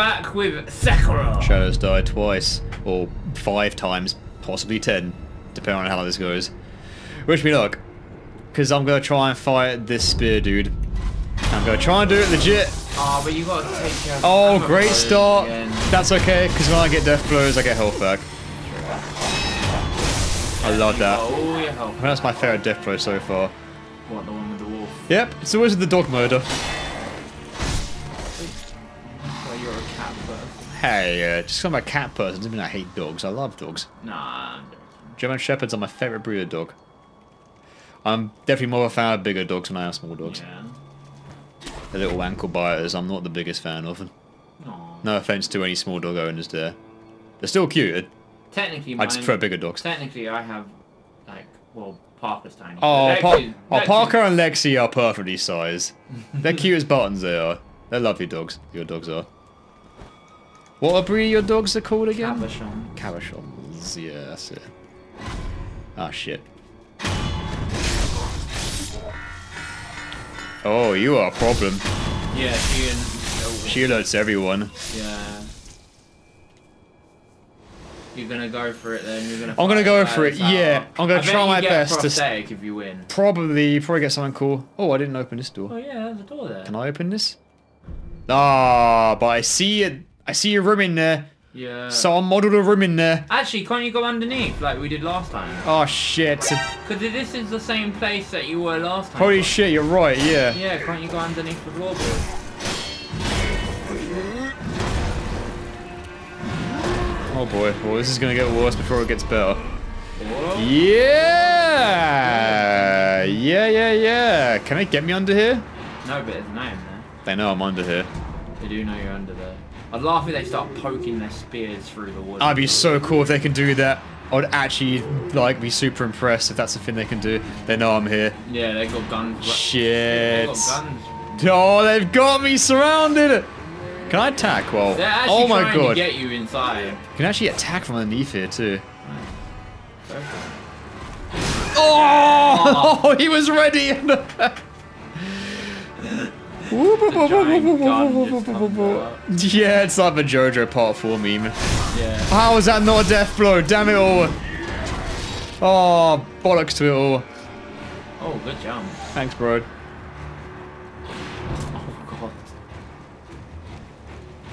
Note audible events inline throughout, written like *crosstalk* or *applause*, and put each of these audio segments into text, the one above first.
We're back with Sekiro. Shadows died twice, or five times, possibly ten, depending on how this goes. Wish me luck, because I'm gonna try and fight this spear dude. I'm gonna try and do it legit. Oh, but you gotta take care Oh, great start. again. That's okay, because when I get death blows, I get health back. I love that. I Oh, your think that's my favorite death blow so far. What, the one with the wolf? Yep, it's always the dog murder. Hey, uh, just 'cause I'm a cat person doesn't mean I hate dogs. I love dogs. Nah, German Shepherds are my favorite breed of dog. I'm definitely more of a fan of bigger dogs than I am small dogs. Yeah. The little ankle biters, I'm not the biggest fan of. Aw. No offense to any small dog owners there. They're still cute. Technically, I mine, just prefer bigger dogs. Technically, I have, like, well, Parker's tiny. Oh, but Par- Lexi- oh, Parker and Lexi are perfectly sized. They're *laughs* cute as buttons, they are. They're lovely dogs. Your dogs are. What a breed your dogs are called again? Cabochon. Cabochons. Yeah, that's it. Ah, shit. Oh, you are a problem. Yeah, she and. oh, She alerts everyone. Yeah. You're gonna go for it then. You're gonna. I'm gonna go for it, yeah. I'm gonna I try my best to if you win. Probably, probably get something cool. Oh, I didn't open this door. Oh yeah, there's a door there. Can I open this? Ah, but I see it. I see a room in there. Yeah. So I modelled a room in there. Actually, can't you go underneath like we did last time? Oh shit. Because this is the same place that you were last time. Holy shit, you're right, yeah. Yeah, can't you go underneath the floorboard? Oh boy, well this is gonna get worse before it gets better. Whoa. Yeah! Yeah, yeah, yeah. Can they get me under here? No, but there's no in there. They know I'm under here. They do know you're under there. I'd laugh if they start poking their spears through the wood. I'd be so cool if they can do that. I would actually like be super impressed if that's the thing they can do. They know I'm here. Yeah, they got guns. They Shit. got guns. Oh, they've got me surrounded. Can I attack? Well, oh my god. get you inside. Can actually attack from underneath here too. For. Oh, *laughs* he was ready. Yeah, it's like the JoJo Part 4 meme. Yeah. How was that not a death blow? Damn it all. Oh, bollocks to it all. Oh, good jump. Thanks, bro. Oh god.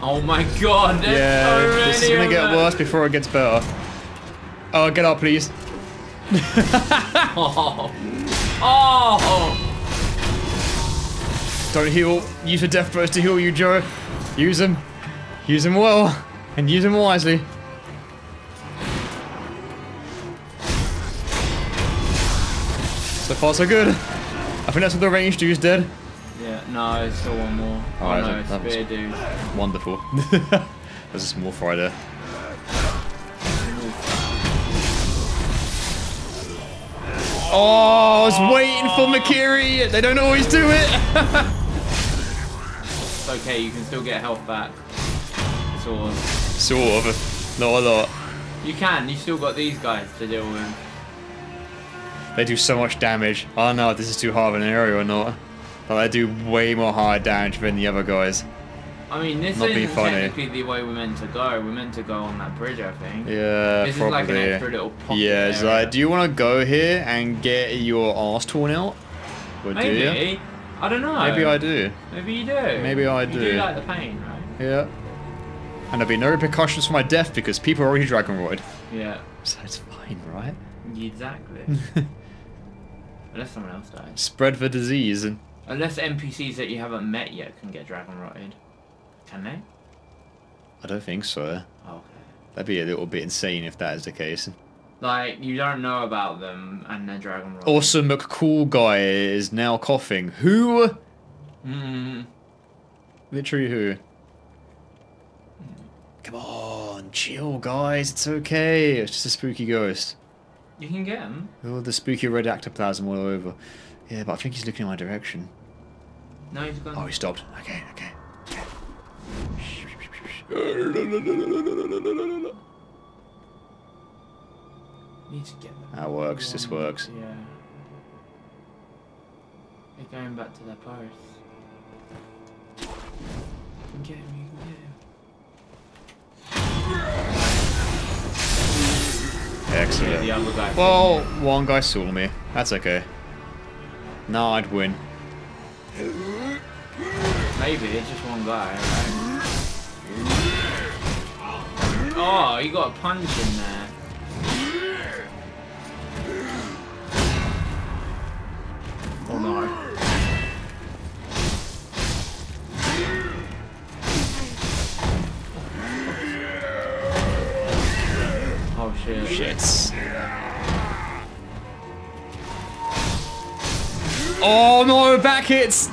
Oh my god, Yeah, so this is gonna get them. worse before it gets better. Oh, get up, please. Oh. Oh. Don't heal. Use your death blows to heal you, Joe. Use them. Use them well. And use them wisely. So far, so good. I think that's what the range dude's dead. Yeah, no, there's still one more. Oh, Oh, I no, think *laughs* that was- spear dude. Wonderful. There's a small fry there. Oh, I was waiting for Mikiri. They don't always do it. *laughs* It's okay, you can still get health back. Sort of. sort of. Not a lot. You can, you still got these guys to deal with. They do so much damage. I don't know if this is too hard of an area or not. But they do way more hard damage than the other guys. I mean, this Not isn't technically the way we're meant to go. We're meant to go on that bridge, I think. Yeah, This is probably. like an extra little pocket yeah, it's area. like, do you want to go here and get your ass torn out? Or do you? Maybe. I don't know. Maybe I do. Maybe you do. Maybe I do. You do. like the pain, right? Yeah. And there'll be no repercussions for my death because people are already Dragon Roid. Yeah. So it's fine, right? Exactly. *laughs* Unless someone else dies. Spread the disease and Unless NPCs that you haven't met yet can get dragon rotted. Can they? I don't think so. Okay. That'd be a little bit insane if that is the case. Like, you don't know about them and they're dragon rotted. Awesome McCool guy is now coughing. Who? Mm, Literally who? Come on, chill guys, it's okay. It's just a spooky ghost. you can get him. Oh, the spooky red ectoplasm all over. Yeah, but I think he's looking in my direction. No, he's gone. Oh, he stopped. Okay, okay. Need to get them. That works. This works. Yeah. They're going back to their Paris. You can get him. You can get him. Excellent. Yeah, guy well, one guy saw me. That's okay. No, I'd win. Maybe, it's just one guy. Oh, you got a punch in there. Oh no. Oh shit. Shits. Oh no, back hits!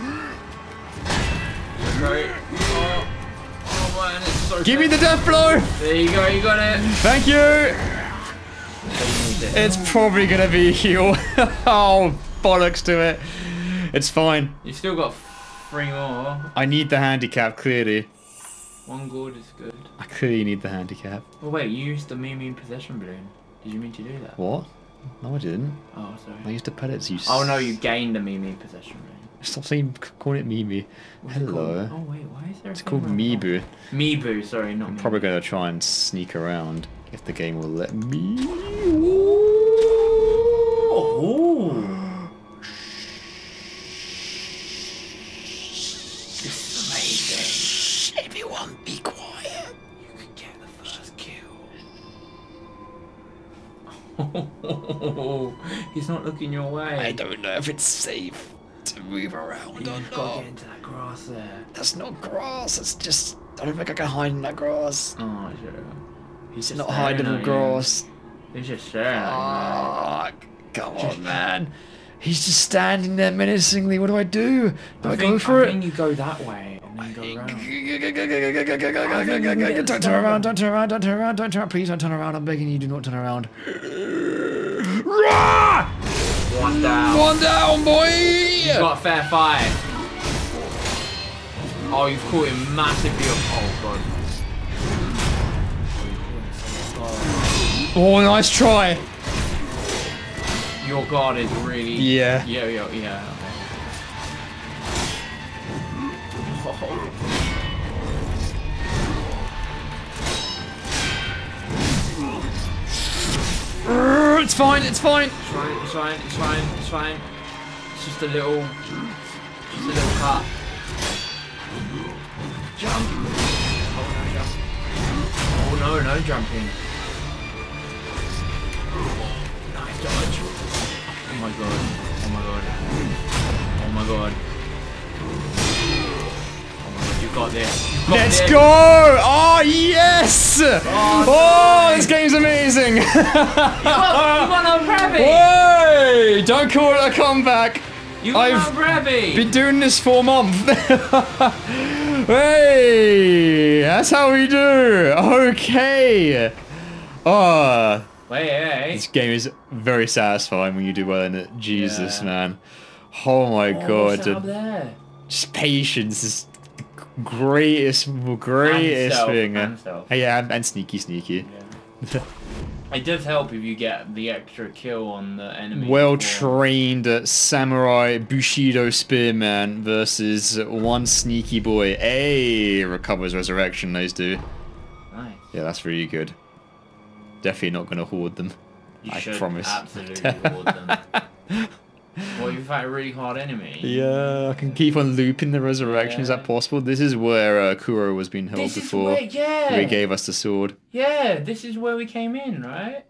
Give me the death blow! There you go, you got it. Thank you! It's probably gonna be a *laughs* heal. oh, bollocks to it. It's fine. You still got three more. I need the handicap, clearly. One gold is good. I clearly need the handicap. Oh wait, you used the Mimi possession balloon. Did you mean to do that? What? No, I didn't. Oh, sorry. I used to pellets, you Oh no, you gained the Mimi possession balloon. Stop saying, calling it Mimi. What's it Hello. called? Oh wait, why is there? It's called Mibu. Mibu, sorry, not. I'm Mibu. probably gonna try and sneak around if the game will let me. Oh. This is amazing. Everyone be quiet. You could get the first kill. *laughs* *laughs* He's not looking your way. I don't know if it's safe to move around You've got to oh. get into that grass there. That's not grass, it's just. I don't think I can hide in that grass. Oh, sure. He's just not hiding in you. grass. He's just staring at Fuck. Come on, man. He's just standing there menacingly. What do I do? Do you. I, think, go for I it? think you go that way and then go around. Don't turn around, don't turn around, don't turn around, don't turn around. Please don't turn around. I'm begging you, do not turn around. Rah! One down. One down, boy! You've got a fair fight. Oh, you've caught him massively. Oh, God. Oh, you caught him so Oh, nice try. Your guard is really. Yeah. Yeah, yeah, yeah. Oh. It's fine, it's fine. It's fine, it's fine, it's fine, it's fine. It's just a little, just a little cut. Jump! Oh no, jump. Oh no, no jumping. Nice dodge. Oh my god. Oh my god. Oh my god. Got this. Got Let's this. go! Oh, yes! Oh, this game's amazing! *laughs* You got, you got a rabbit! Hey! Don't call it a comeback! You got I've! Been doing this for a month. *laughs* hey, that's how we do. Okay. Oh, Wait, hey. this game is very satisfying when you do well in it. Jesus, Yeah. man. Oh my Oh, god. that up there? Just patience is greatest, greatest stealth, thing. and stealth. Hey, yeah, and, and sneaky, sneaky. Yeah. *laughs* It does help if you get the extra kill on the enemy. Well before- trained samurai Bushido spearman versus one sneaky boy. Hey, recovers resurrection, those do. Nice. Yeah, that's really good. Definitely not going to hoard them. You I promise. absolutely hold them. *laughs* well, you've had a really hard enemy. Yeah, I can keep on looping the resurrection. Is that possible? This is where uh, Kuro was being held This is before. where, yeah. He gave us the sword. Yeah, this is where we came in, right?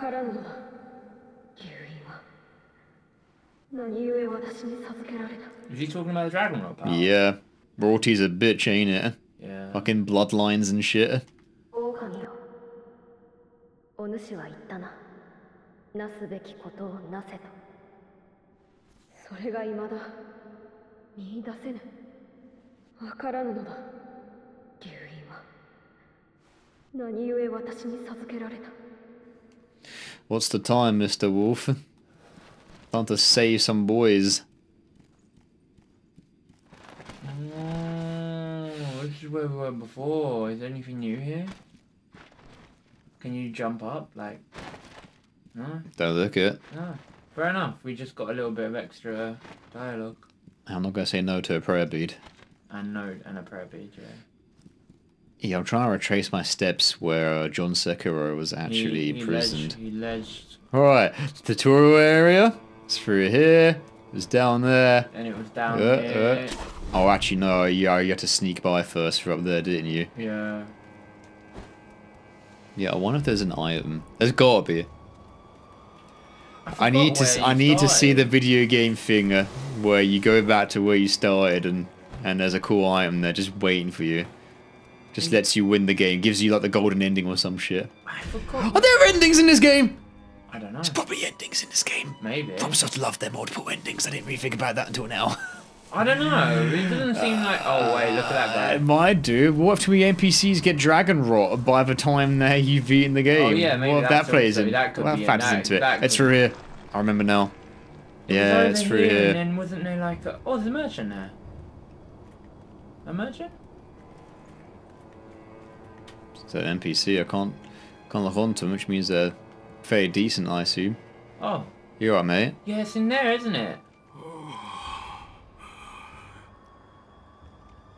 狼 is he talking about the Dragon Roll part? Yeah. Royalty's a bitch, ain't it? Yeah. Fucking bloodlines and shit. What's the time, Mr. Wolf? Time to save some boys. Oh, this is where we were before. Is there anything new here? Can you jump up? Like, no? Don't look it. No. Fair enough. We just got a little bit of extra dialogue I'm not gonna say no to a prayer bead. and note and a prayer page. Yeah. Yeah, I'm trying to retrace my steps where uh, John Sekiro was actually he, he imprisoned. Ledged, he ledged, Alright, the Toro area. It's through here. It's down there. and it was down Uh, here. Oh, actually, no. Yeah, you had to sneak by first for up there, didn't you? Yeah. Yeah, I wonder if there's an item. There's gotta be. I forgot need to. I need to see the video game thing uh, where you go back to where you started and and there's a cool item there just waiting for you. Just lets you win the game. Gives you like the golden ending or some shit. I forgot. Are there endings in this game? I don't know. There's probably endings in this game. Maybe. FromSoft love their multiple endings. I didn't really think about that until now. *laughs* I don't know. It doesn't seem like. Oh wait, look at that uh, It guy. might do. What if we NPCs get dragon rot by the time that *laughs* you've beaten the game? Oh, yeah, maybe what if that plays in? that could what be if in factors that- into it? that It's through here. I remember now. It Yeah, it's through here. And then wasn't there like a? Oh, there's a merchant there. A merchant? It's an NPC. I can't can't look onto them, which means they're fairly decent, I assume. Oh, You're right, mate. yeah, it's in there, isn't it?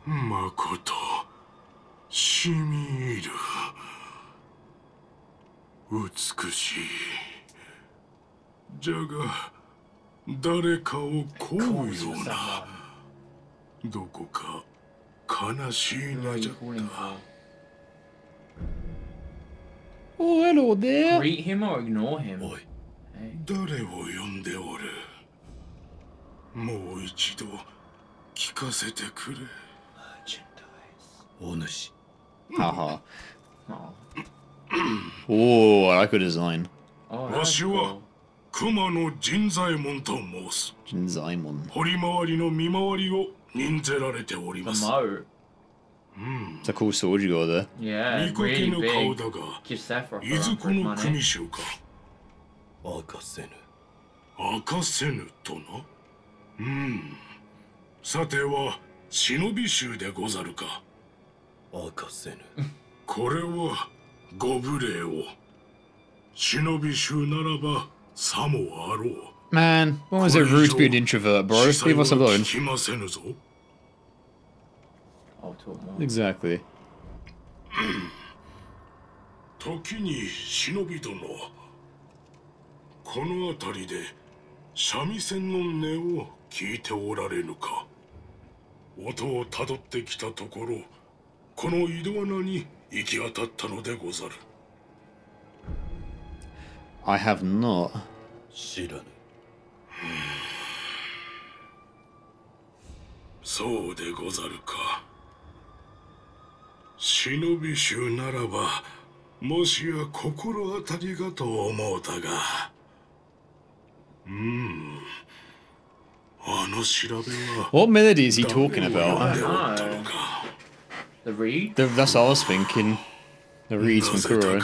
まことしみ入る美しいじゃが誰かを乞うようなどこか悲しい are なじ you ゃ calling for? Oh, hello there. Greet him or ignore him? おい.誰を呼んでおるもう一度聞かせてくれ Merchandise. お主 Haha. Oh, Oh, I like her design. oh わしは.熊野陣左衛門と申す Jinzaimon. 堀回りの見回りを任ぜられておりますザコーストウジゴダ。ニコキノカウダガ。キセフォー。イズコノクニシューカ。アカセヌ。アカセヌトノうん。さては、忍び衆でござるか。アカセヌ。これは、ご無礼を。忍び衆ならば、さもあろう。Man, why is it rude to be an. 聞きませぬぞ I'll talk more. Exactly. 時に忍び殿この辺りで三味線の音を聞いておられぬか音をたどってきたところこの井戸穴に行き当たったのでござる I have not. 知らぬそうでござるか忍び衆ならばもしや心当たりがと思うたがうんあの調べは What melody is he talking about? The reed? The- That's what I was thinking. The reeds な from ぜ Kuro.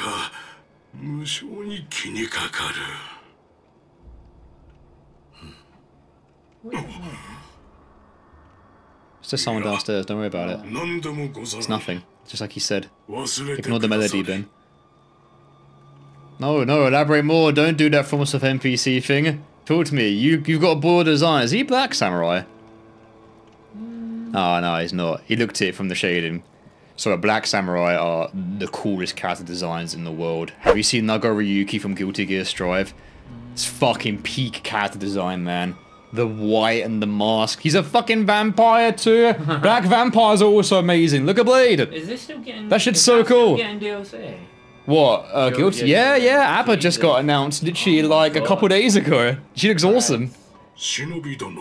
無性に気にかかる It's just someone downstairs, don't worry about it. It's nothing. Just like he said. Ignore the melody, then. No, no, elaborate more. Don't do that from us of NPC thing. Talk to me. You, you've got a broad design. Is he black samurai? Ah, oh, no, he's not. He looked at it from the shading. So, black samurai are the coolest character designs in the world. Have you seen Nagoriyuki from Guilty Gear Strive? It's fucking peak character design, man The white and the mask. He's a fucking vampire too. *laughs* Black vampires are also amazing. Look at Blade. Is this still getting? That shit's is so that still cool. Getting DLC. What? Uh, Guild- Guilty? Yeah, yeah, yeah. ABBA just got Jesus. announced literally like a God. couple days ago. She looks awesome. 忍び殿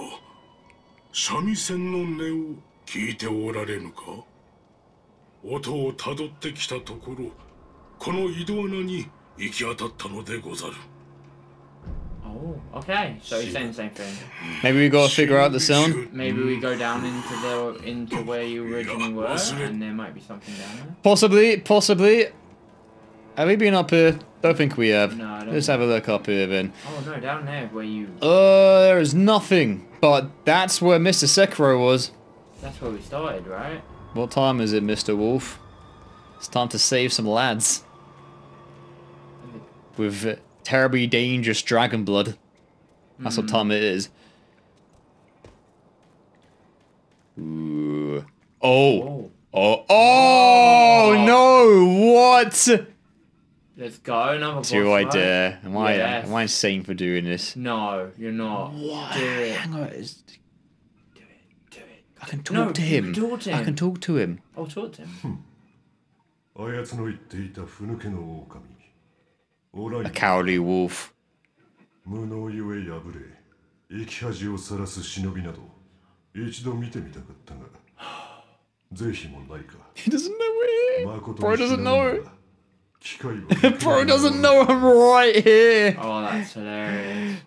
三味線の音を聞いておられぬか音をたどってきたところこの井戸穴に行き当たったのでござる Oh, okay. So he's saying the same thing. Maybe we gotta figure out the sound. Maybe we go down into the into where you originally were, and there might be something down there. Possibly, possibly. Have we been up here? Don't think we have. No, I don't Let's have a look up here then. Oh no, down there where you. Uh, there is nothing. But that's where Mr. Sekiro was. That's where we started, right? What time is it, Mr. Wolf? It's time to save some lads. With uh, terribly dangerous dragon blood. That's what hmm. time it is. Ooh. Oh. oh. Oh. Oh. Oh, no! What? Let's go. Another Do boss I fight. dare? Am I Yes. am I insane for doing this? No, you're not. Do it. Hang on. is- Do it. Do it. I can talk No, to him. talk to I can talk to him. I'll talk to him. Hmm. あ a cowardly wolf. He doesn't know where. Bro *laughs* doesn't know. Bro doesn't know I'm right here. Oh, that's hilarious.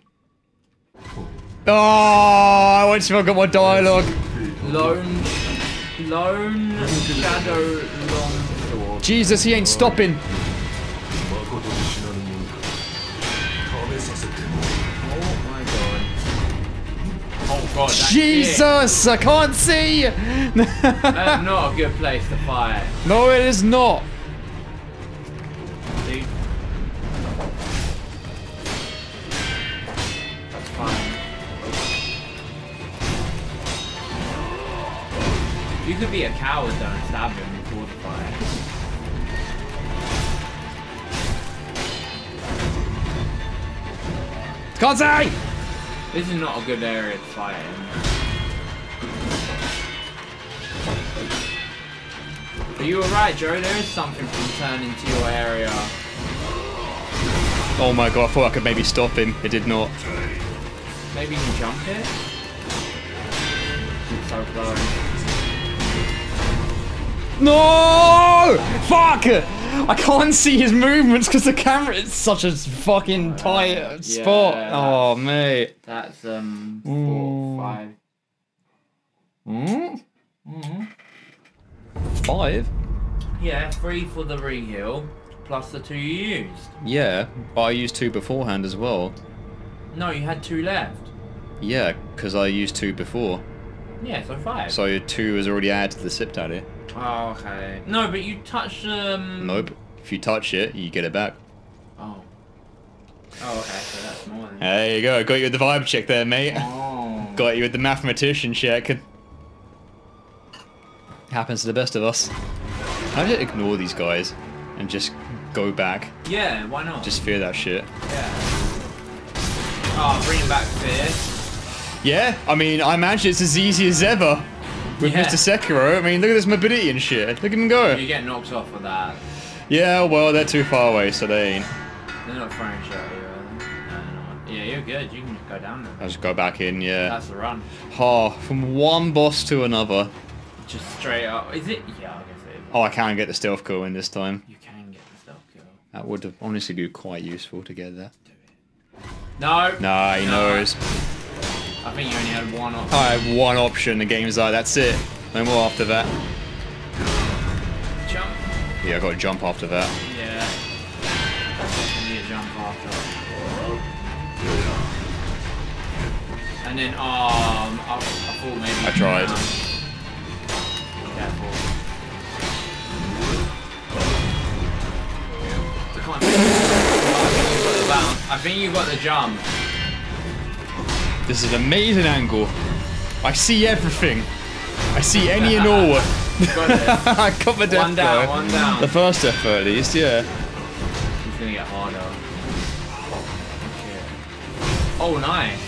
Oh, I once forgot my dialogue. Lone, lone shadow, long sword. Jesus, he ain't stopping. God. Jesus, I can't see. That's not a *laughs* good place to fight. no, it is not. Dude. That's fine. You could be a coward though and stab him before the fight. Can't see. This is not a good area to fight in. But you were right, Joe. There is something from turning to your area. Oh my god, I thought I could maybe stop him. It did not. Maybe you can jump it. So close. No! Fuck! I can't see his movements because the camera is such a fucking tight spot. Yeah. Oh, mate. That's um Mm. four, five. Hmm? Five? Yeah, three for the reheal, plus the two you used. Yeah, but I used two beforehand as well. No, you had two left. Yeah, because I used two before. Yeah, so five. So two was already added to the sip tally. Oh, okay. No, but you touched um. Nope. If you touch it, you get it back. Oh. Oh, okay. So that's more than. There you go. Got you with the vibe check there, mate. Oh. Got you with the mathematician check. Happens to the best of us. I just ignore these guys and just go back. Yeah, why not? Just fear that shit. yeah. Oh, bring it back fear. Yeah, I mean, I imagine it's as easy as ever with Yeah. Mr. Sekiro. I mean, look at this mobility and shit. Look at him go. You get knocked off with that. Yeah, well, they're too far away, so they ain't. They're not throwing shit at you, are they? No, they're not. Yeah, you're good. You can just go down there. I'll just go back in, yeah. That's the run. Oh, from one boss to another. Just straight up. Is it? Yeah, I guess it is. Oh, I can get the stealth kill in this time. You can get the stealth kill. That would have honestly be quite useful to get that. No. Nah, he No. knows. I think you only had one option. I have one option. The game's like, that's it. No more after that. Jump. Yeah, I got to jump after that. Yeah. Need to jump after. And then, um, I, I thought maybe. I tried. Careful. *laughs* I think you've got the jump. This is an amazing angle. I see everything. I see any and all. *laughs* I got the death One down, one down. The first death at least, yeah. It's gonna get harder. Okay. Oh, nice.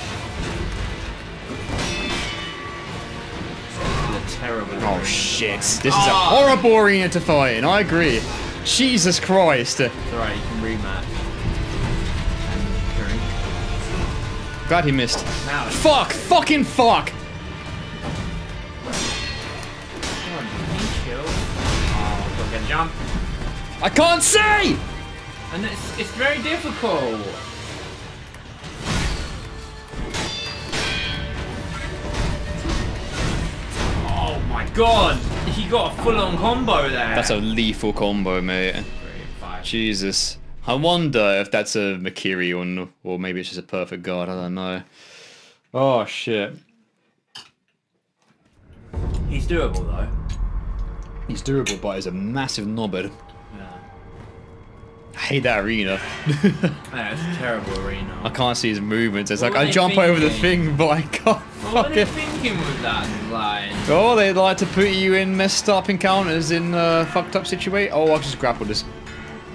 This is a terrible. Oh shit. This is a Ah. horrible arena to fight in, I agree. Jesus Christ. It's alright, you can rematch. Glad he missed. Now Fuck! Fucking fuck! Come on, can you chill? Oh, got to jump. I can't see! And it's, it's very difficult. Oh my god! He got a full-on combo there. That's a lethal combo, mate. Three. Jesus. I wonder if that's a Mikiri or, or maybe it's just a perfect guard. I don't know. Oh, shit. He's doable though. He's doable, but he's a massive knobhead. Yeah. I hate that arena. *laughs* That's a terrible arena. I can't see his movements. It's What like I jump over the thing, but I can't What were they thinking with that line? Oh, they like to put you in messed up encounters in uh, fucked up situation. Oh, I'll just grappled this.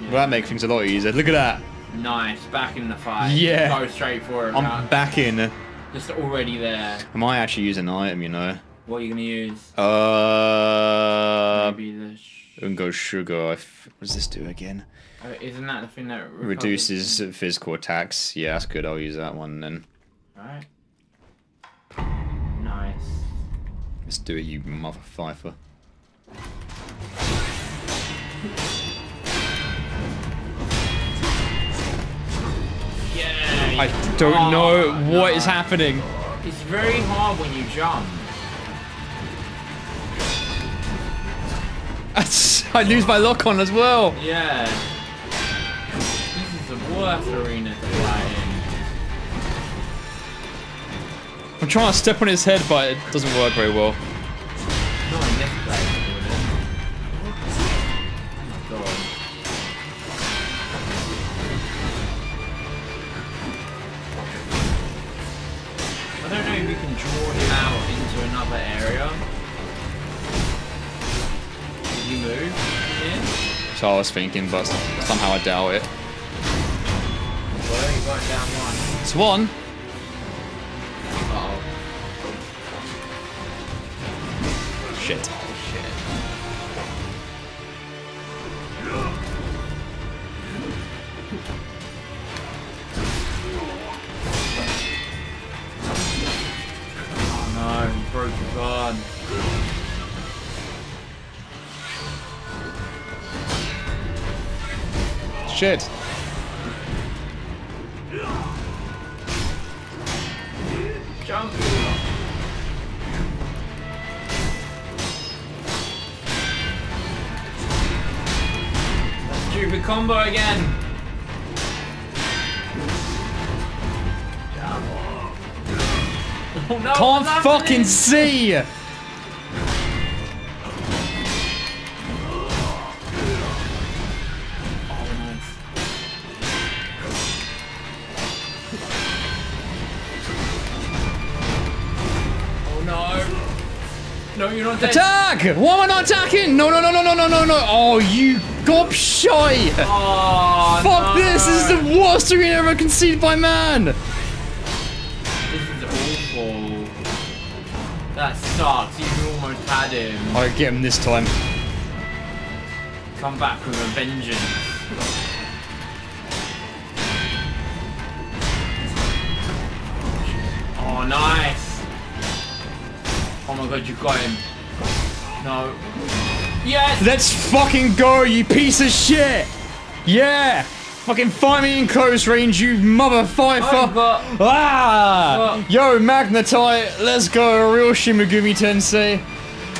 Well, that makes things a lot easier. Look at that. Nice, back in the fight. Yeah. Go straight for it. I'm back in. Just already there. Am I might actually use an item, you know. What are you gonna use? Uh, Maybe the. Ungo Sugar. What does this do again? oh, isn't that the thing that Reduces physical attacks. Yeah, that's good. I'll use that one then. Right. Nice. Let's do it, you mother fifer. I don't Oh, know what is no. happening. It's very hard when you jump. *laughs* I lose my lock on as well. Yeah. This is the worst arena to play in. I'm trying to step on his head, but it doesn't work very well. Was thinking, but somehow I doubt it. Well, Shit. Jump! That stupid combo again! Oh no! Can't fucking happening? see. No! You're not dead. Attack! Why am I not attacking? No, no, no, no, no, no, no, no. Oh, you gobshite. Oh, Fuck no. this. This is the worst arena ever conceived by man. This is awful. That sucks. You almost had him. I get him this time. Come back with a vengeance. Oh, nice. Oh my god, you got him. No. Yes! Let's fucking go, you piece of shit! Yeah! Fucking find me in close range, you mother fifer! Ah! What? Yo, Magnetite, let's go, real Shin Megami Tensei.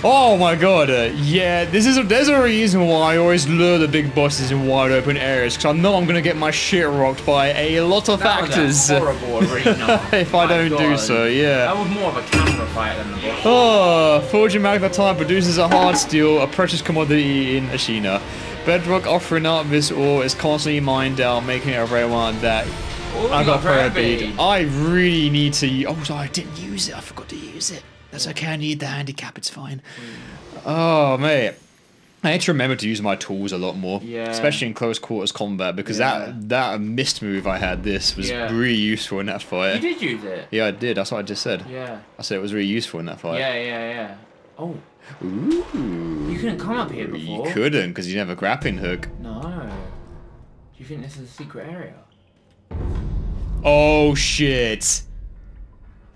Oh my god, uh, yeah, this is a, there's a reason why I always lure the big bosses in wide open areas, because I know I'm gonna get my shit rocked by a lot of That factors. horrible *laughs* arena. If I don't do so, yeah. That was more of a camera fight than the boss. Oh, Forging Magnetite produces a hard steel, a precious commodity in Ashina. Bedrock offering up this ore is constantly mined out, making it a rare one that Oh, I got Prayer. Bead. I really need to. Oh, sorry, I didn't use it. I forgot to use it. That's okay. I need the handicap. It's fine. Oh mate, I need to remember to use my tools a lot more, Yeah. especially in close quarters combat because Yeah. that that mist move I had this was Yeah. really useful in that fight. You did use it. Yeah, I did. That's what I just said. Yeah. I said it was really useful in that fight. Yeah, yeah, yeah. Oh, Ooh. you couldn't come up here before. You couldn't because you never grappling hook. No. Do you think this is a secret area? Oh shit.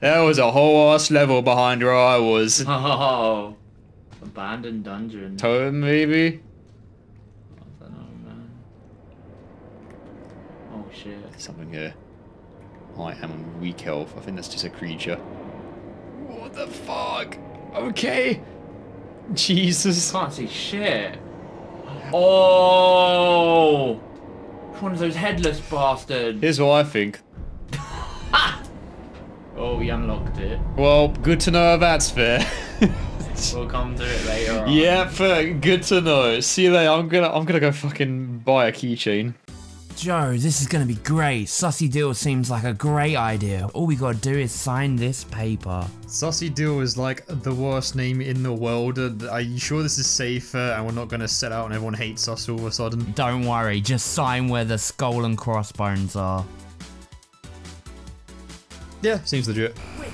There was a whole ass level behind where I was. *laughs* Oh, abandoned dungeon. Totem maybe? I don't know, man. Oh shit. Something here. I am on weak health. I think that's just a creature. What the fuck? Okay. *laughs* Jesus. Can't see shit. Oh, it's one of those headless bastards. Here's what I think. *laughs* Oh, we unlocked it. Well, good to know that's fair. *laughs* We'll come to it later on. yep, uh, good to know. See you later. I'm gonna I'm gonna go fucking buy a keychain. Joe, this is gonna be great. Sussy deal seems like a great idea. All we gotta do is sign this paper. Sussy Deal is like the worst name in the world. Uh, Are you sure this is safer and we're not going to set out and everyone hates us all of a sudden? Don't worry, just sign where the skull and crossbones are. Yeah, seems legit. Wait,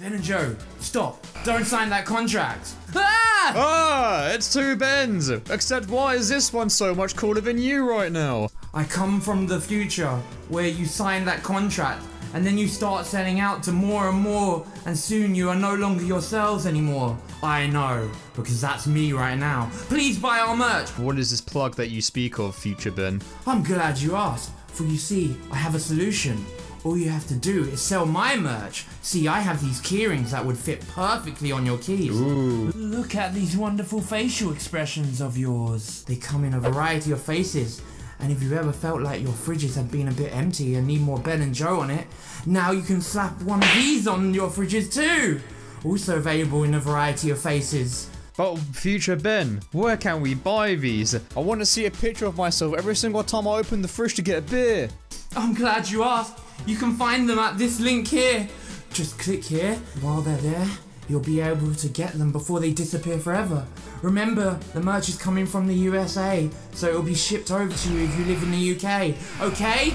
Ben and Joe, stop. Don't sign that contract. Ah! Ah, it's two Bens. Except why is this one so much cooler than you right now? I come from the future where you sign that contract and then you start selling out to more and more and soon you are no longer yourselves anymore. I know, because that's me right now. Please buy our merch. What is this plug that you speak of, future Ben? I'm glad you asked, for you see, I have a solution. All you have to do is sell my merch. See, I have these keyrings that would fit perfectly on your keys. Look at these wonderful facial expressions of yours. They come in a variety of faces. And if you ever felt like your fridges have been a bit empty and need more Ben and Joe on it, now you can slap one of these on your fridges too. Also available in a variety of faces. But future Ben, where can we buy these? I want to see a picture of myself every single time I open the fridge to get a beer. I'm glad you asked. You can find them at this link here. Just click here. While they're there, you'll be able to get them before they disappear forever. Remember, the merch is coming from the USA, so it'll be shipped over to you if you live in the UK. Okay?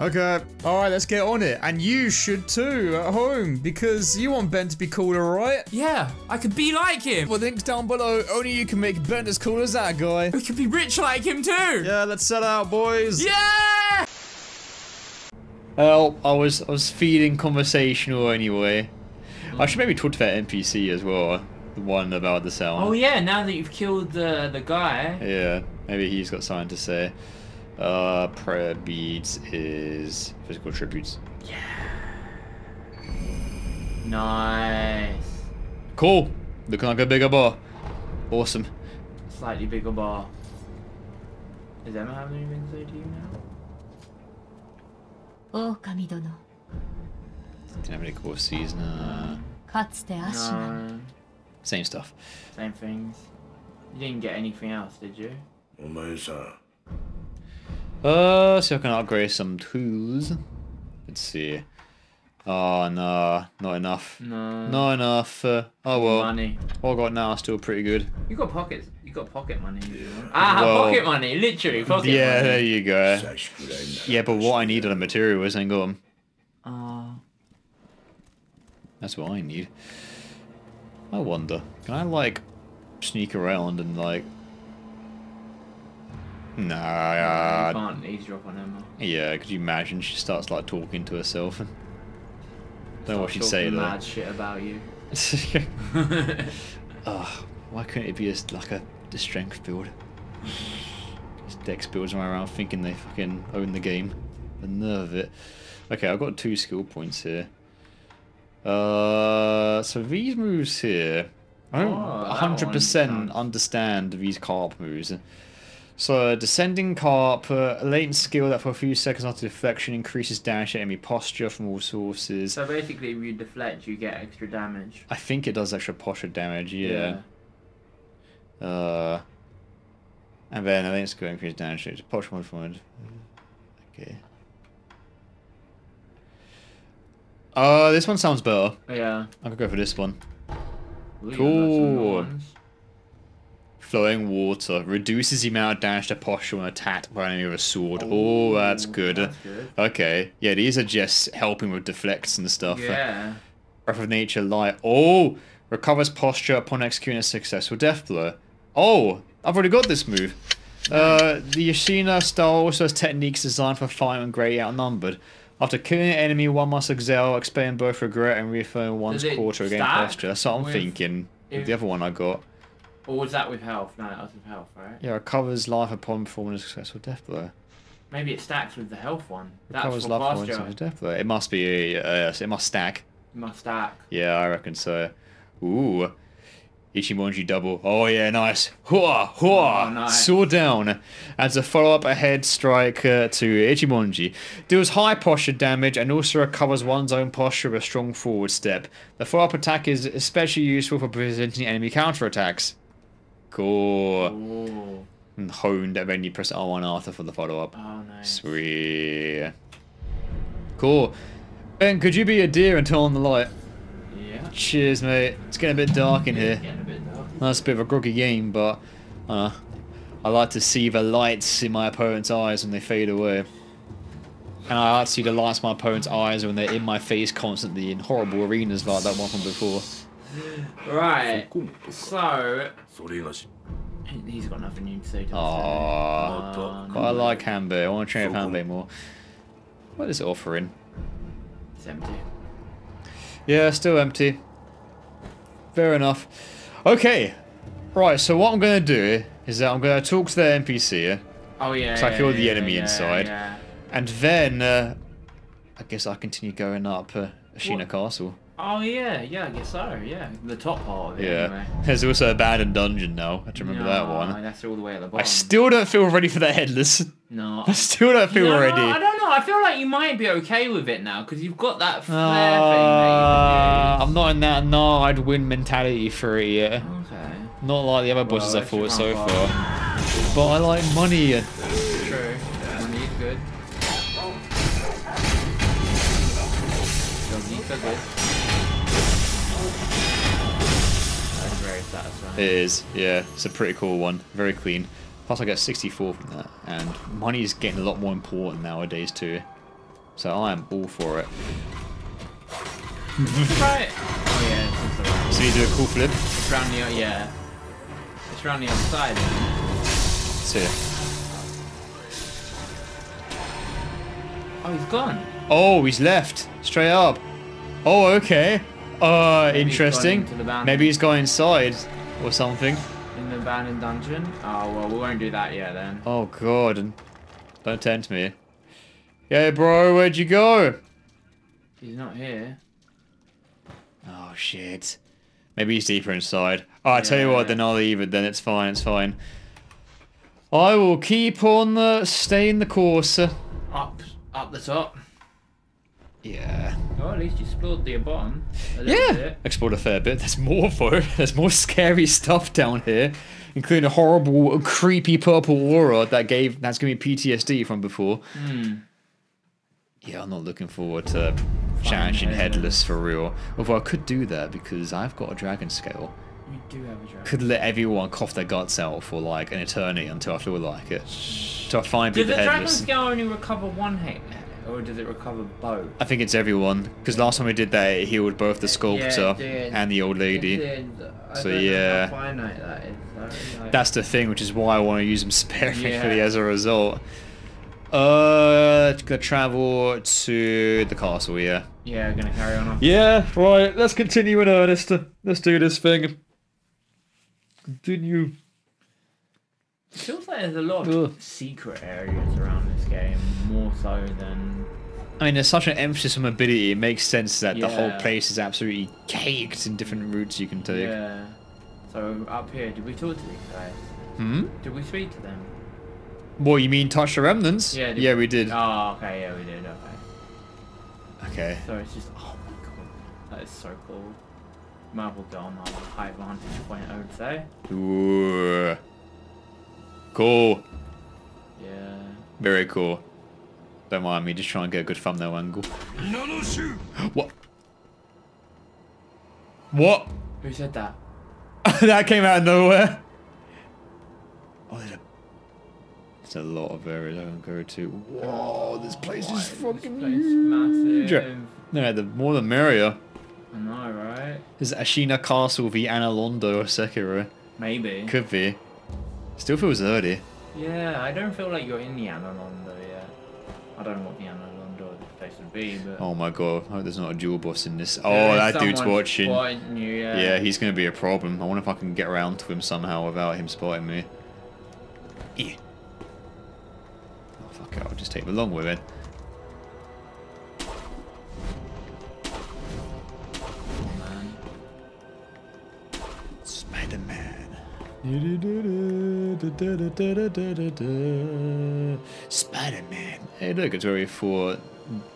Okay, alright, let's get on it. And you should too, at home, because you want Ben to be cooler, right? Yeah, I could be like him. Well, links down below. Only you can make Ben as cool as that guy. We could be rich like him too. Yeah, let's set out, boys. Yeah! Well, I was I was feeling conversational anyway. I should maybe talk to that NPC as well. The one about the cell. Oh yeah, now that you've killed the the guy. Yeah, maybe he's got something to say. Uh, prayer beads is physical tributes. Yeah. Nice. Cool. Looking like a bigger bar. Awesome. Slightly bigger bar. Does Emma have anything to say to you now? 狼殿 Didn't have any courses, nah. Same stuff. Same things. You didn't get anything else, did you? Amazing. Uh, so I can upgrade some tools. Let's see. Oh no, not enough. No. Not enough. Uh, oh well. Money. All got now is still pretty good. You got pockets. You got pocket money. Ah, well, pocket money, literally pocket yeah, money. there you go. Yeah, but what I need are the materials. Hang on. Ah. Uh, That's what I need. I wonder, can I like sneak around and like? Nah. Uh, you can't eavesdrop on Emma. Yeah, could you imagine she starts like talking to herself and? *laughs* Don't know what she'd say though. Mad shit about you. *laughs* *laughs* Ugh, why couldn't it be a, like a, a strength build? Just Dex builds around thinking they fucking own the game. The nerve of it. Okay, I've got two skill points here. Uh, so these moves here, I don't Oh, that one 100% sounds- understand these carp moves. So, a descending carp, uh, a latent skill that for a few seconds after deflection increases damage to enemy posture from all sources. So basically, if you deflect, you get extra damage. I think it does extra posture damage, yeah. Uh, and then I think it's going to increase damage to posture modified. Okay. Uh, this one sounds better. Yeah. I could go for this one. Ooh, Cool. Flowing water reduces the amount of damage to posture when attacked by an enemy with a sword. Oh, that's good. That's good. Okay, yeah, these are just helping with deflects and stuff. Yeah. Breath of Nature Light. Oh! Recovers posture upon executing a successful death blow. Oh! I've already got this move. Uh, the Ashina style also has techniques designed for fighting when greatly outnumbered. After killing an enemy, one must exhale, expend both regret and reaffirm one's quarter against stack posture. That's what I'm thinking. If- the other one I got. Or was that with health? No, that was with health, right? Yeah, it recovers life upon performing a successful death blow. Maybe it stacks with the health one. That's Recovers life upon successful death blow. It must be, uh, it must stack. You must stack. Yeah, I reckon so. Ooh. Ichimonji double. Oh yeah, nice. Hua, hua. Oh, nice. Sword down. As a follow-up ahead strike uh, to Ichimonji. Deals high posture damage and also recovers one's own posture with a strong forward step. The follow-up attack is especially useful for preventing enemy counterattacks. Cool. Ooh. and honed, and then you press R1 Arthur for the follow up. Oh, nice. Sweet. Cool. Ben, could you be a deer and turn on the light? Yeah. Cheers, mate. It's getting a bit dark in here. Getting a bit dark. That's a bit of a groggy game, but uh, I like to see the lights in my opponent's eyes when they fade away. And I like to see the lights in my opponent's eyes when they're in my face constantly in horrible arenas like that one from before. Right. So それがし he's got nothing new to say. To us, Aww. does he? But I like Hanbei. I want to train with Hanbei more. What is it offering? It's empty. Yeah, still empty. Fair enough. Okay. Right, so what I'm going to do is that I'm going to talk to the NPC. Oh yeah. So I yeah, killed the yeah, enemy yeah, inside. Yeah. And then, uh, I guess I continue going up uh, Ashina What? Castle. Oh yeah, yeah, I guess so. Yeah, the top part of it. Yeah. Anyway. *laughs* There's also a abandoned dungeon now. I have to remember that one. That's all the way at the bottom. I still don't feel ready for the headless. No. *laughs* I still don't feel No, no, ready. I don't know. I feel like you might be okay with it now because you've got that flare Uh, thing I'm not in that no, I'd win mentality for it yet. that you can do. Okay. Not like the other bosses Well, I fought so far. But I like money. It is, yeah. It's a pretty cool one. Very clean. Plus I get 64 from that. And money is getting a lot more important nowadays too. So I am all for it. right. Oh yeah, it's just around. So you do a cool flip. It's around the yeah. It's around the other side. Then. It's here. Oh, he's gone. Oh, he's left. Straight up. Oh, okay. Uh, Maybe interesting. into the boundary. Maybe he's gone inside or something. In the abandoned dungeon. Oh well, we won't do that yet then. Oh god. Don't tempt me. Yeah, bro, where'd you go? He's not here. Oh shit. Maybe he's deeper inside. Oh, I tell you what, then I'll leave it. Then it's fine. It's fine. I will keep on the staying the course. Up, up the top. Yeah. Oh, at least you explored the bottom. A Yeah. bit. Explored a fair bit. There's more though. *laughs* There's more scary stuff down here, including a horrible, creepy purple aura that gave that's giving me PTSD from before. Hmm. Yeah, I'm not looking forward to challenging Headless. headless for real. Although I could do that because I've got a dragon scale. You do have a dragon. Could let everyone cough their guts out for like an eternity until I feel like it. Till I find Does people the dragon scale only recover one hit, or does it recover both? I think it's everyone because last time we did that, it healed both the sculptor did. and the old lady. So, yeah. that is. like- That's the thing, which is why I want to use them *laughs* sparingly Yeah. as a result. Uh, gonna travel to the castle, yeah. yeah, gonna carry on. Yeah, right. Let's continue in earnest. Let's do this thing. Continue. It feels like there's a lot of Ugh. secret areas around this game, more so than. I mean, there's such an emphasis on mobility. It makes sense that the whole place is absolutely caked in different routes you can take. Yeah. So up here, did we talk to these guys? Hmm. Did we speak to them? What you mean, touch the remnants? Yeah. Yeah, we did. Oh, okay. Yeah, we did. Okay. Okay. So it's just. Oh my god, that is so cool. Well go on our high vantage point, I would say. Ooh. Cool. Yeah. Very cool. Don't mind me, just trying to get a good thumbnail angle. What? What? Who said that? *laughs* that came out of nowhere. Oh, there's a, there's a lot of areas I can go to. Whoa, this place is fucking place is massive. huge. No, the more the merrier. I know, right? Is Ashina Castle v Anor Londo or Sekiro? Maybe. Could be. Still feels early. Yeah, I don't feel like you're in the Anor Londo yet. I don't know what the Anor Londo place would be, but. Oh my god, I hope there's not a dual boss in this. Oh, There is that dude's watching. You, yeah. Yeah, he's gonna be a problem. I wonder if I can get around to him somehow without him spotting me. Yeah. Oh fuck it, I'll just take the long way then. Oh, man. Spider-Man. Spider-Man. Hey look, it's very for Oh,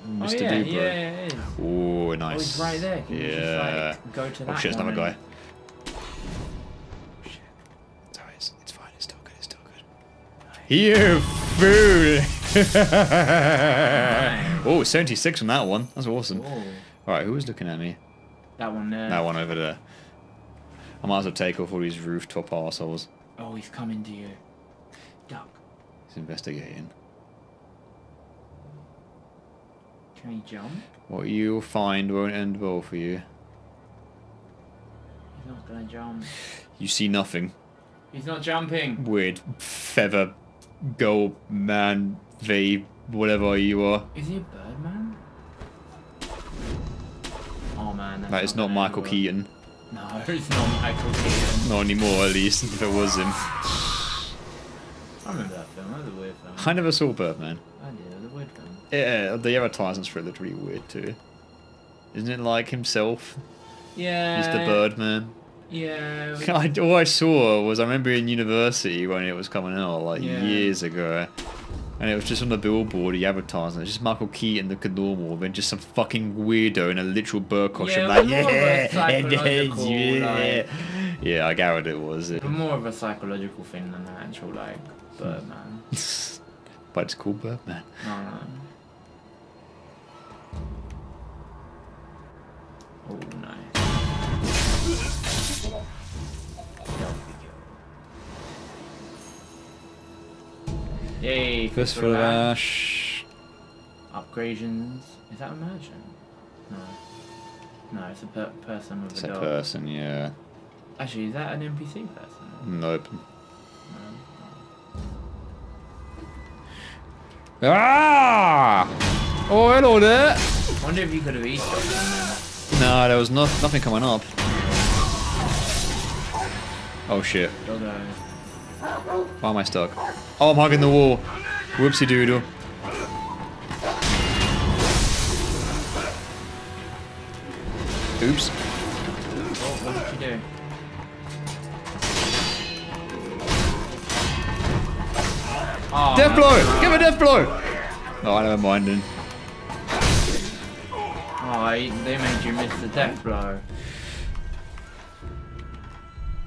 Mr. yeah, Duper. yeah, yeah, it is. Oh, Oh, nice. he's right there. Can yeah. just, like, go to oh that shit, it's one another guy. and- oh, Shit. It's alright, it's, it's fine, it's still good, it's still good. You fool! oh, 76 on that one. That's awesome. Oh, Alright, who was looking at me? that one there. That one over there. I might as well take off all these rooftop arseholes. Oh, he's coming to you. Duck. He's investigating. Can he jump? What you'll find won't end well for you. He's not gonna jump. You see nothing. He's not jumping. Weird feather gold man V whatever you are. Is he a Birdman? Oh man, that's That is not gonna Michael. Keaton. No, *laughs* it's not Michael Keaton. Not anymore at least, if it was him. I remember that film. That was a weird film. I never saw Birdman. I did. It was a weird film. Yeah, the advertisements for it looked really weird too. Isn't it like himself? Yeah. He's the Birdman. Yeah. I, all I saw was I remember in university when it was coming out like Yeah. years ago, and it was just on the billboard, the advertising. It's just Michael Keaton looking normal, then just some fucking weirdo in a literal bird costume. Yeah, like, more of a yeah, it yeah. like- yeah, I gathered it was. But more of a psychological thing than an actual like Birdman. *laughs* but it's called Birdman. No, no. Oh, nice. Yay! Fistful of. Ash. Upgradations. Is that a merchant? No. No, it's a per- person with It's a a dog. person, yeah. Actually, is that an NPC person? Nope. No. Ah! Oh, hello there. Wonder if you could have eaten them. No, there was no, nothing coming up. Oh shit. Why am I stuck? Oh, I'm hugging the wall. Whoopsie doodle. Oops. Oh, what did you do? Oh, Death blow! Give a death blow! Oh, I never mind then. Oh, they made you miss the death blow.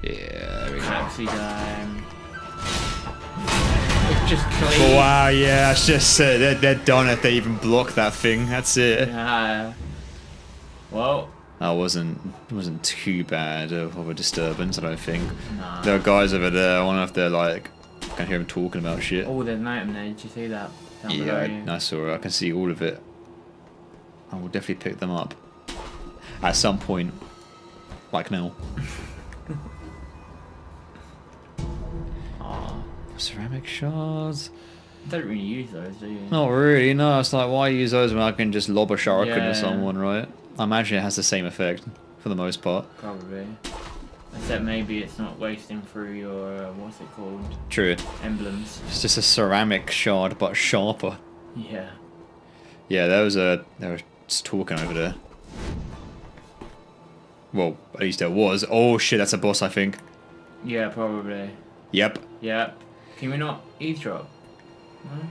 Yeah, there we go. Taxi time. Just clean. wow, yeah, that's just uh, they're, they're done if they even block that thing. That's it. Yeah. Well, That wasn't wasn't too bad of, a disturbance, I don't think. nah. There are guys over there. I wonder if they're like, I can hear them talking about shit. Oh, there's an item there. Did you see that? Down Yeah? I, I saw it. I can see all of it. I will definitely pick them up at some point, like now. *laughs* Ceramic shards. Don't really use those, do you? Not really. No, it's like why use those when I can just lob a shark Yeah. into someone, right? I imagine it has the same effect for the most part. Probably. Except maybe it's not wasting through your, uh, what's it called? True. Emblems. It's just a ceramic shard, but sharper. Yeah. Yeah, there was a there was talking over there. Well, at least there was. Oh shit, that's a boss, I think. Yeah, probably. Yep. Yeah. Can we not eavesdrop?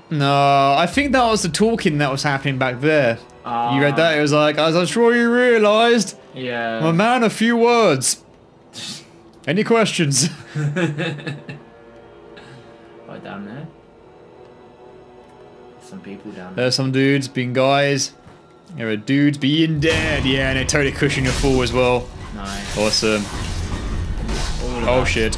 No, I think that was the talking that was happening back there. Ah. you read that? It was like, as I'm sure you realised, Yeah. A man of few words. Any questions? Right *laughs* down there. Some people down there. There's some dudes being guys. There are dudes being dead. Yeah, and they totally cushion your fall as well. Nice. Awesome. Oh that. shit.